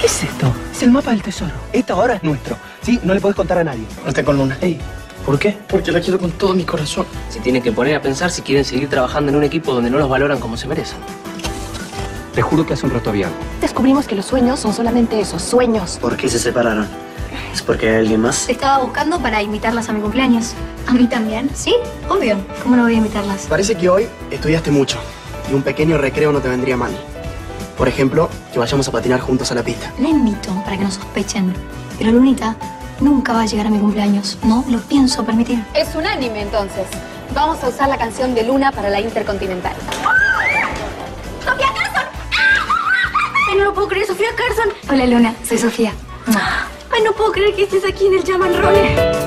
¿Qué es esto? Es el mapa del tesoro. Esto ahora es nuestro. ¿Sí? No le podés contar a nadie. No esté con Luna. Ey, ¿por qué? Porque la quiero con todo mi corazón. Se tienen que poner a pensar si quieren seguir trabajando en un equipo donde no los valoran como se merecen. Te juro que hace un rato había algo. Descubrimos que los sueños son solamente esos, sueños. ¿Por qué se separaron? ¿Es porque hay alguien más? Te estaba buscando para invitarlas a mi cumpleaños. ¿A mí también? Sí, obvio. ¿Cómo no voy a invitarlas? Parece que hoy estudiaste mucho y un pequeño recreo no te vendría mal. Por ejemplo, que vayamos a patinar juntos a la pista. La invito para que no sospechen. Pero Lunita nunca va a llegar a mi cumpleaños. No lo pienso permitir. Es un anime, entonces. Vamos a usar la canción de Luna para la Intercontinental. ¡Sofía Carson! Ay, no lo puedo creer, Sofía Carson. Hola, Luna. Soy Sofía. Ay, no puedo creer que estés aquí en el Jaman Roller.